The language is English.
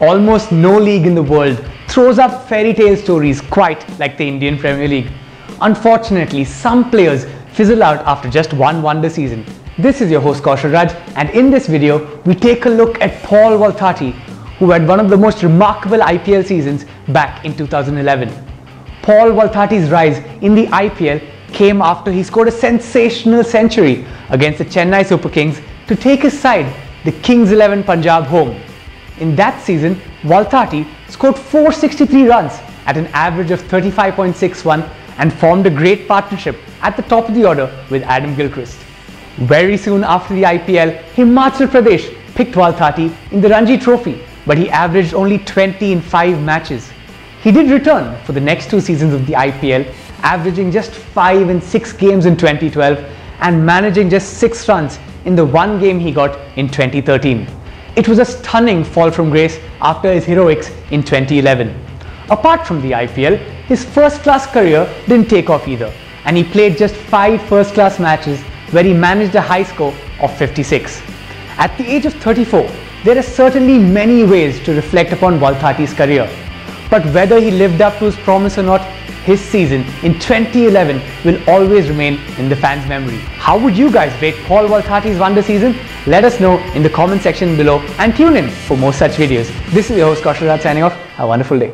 Almost no league in the world throws up fairy tale stories quite like the Indian Premier League. Unfortunately, some players fizzle out after just one wonder season. This is your host Kaushal Raj and in this video, we take a look at Paul Valthaty, who had one of the most remarkable IPL seasons back in 2011. Paul Valthaty's rise in the IPL came after he scored a sensational century against the Chennai Super Kings to take his side, the Kings 11 Punjab home. In that season, Valthaty scored 463 runs at an average of 35.61 and formed a great partnership at the top of the order with Adam Gilchrist. Very soon after the IPL, Himachal Pradesh picked Valthaty in the Ranji Trophy, but he averaged only 20 in 5 matches. He did return for the next two seasons of the IPL, averaging just 5 in 6 games in 2012 and managing just 6 runs in the one game he got in 2013. It was a stunning fall from grace after his heroics in 2011. Apart from the IPL, his first class career didn't take off either, and he played just 5 first class matches where he managed a high score of 56. At the age of 34, there are certainly many ways to reflect upon Valthaty's career. But whether he lived up to his promise or not, his season in 2011 will always remain in the fans' memory. How would you guys rate Paul Valthaty's wonder season? Let us know in the comment section below and tune in for more such videos. This is your host Kaushal signing off. Have a wonderful day.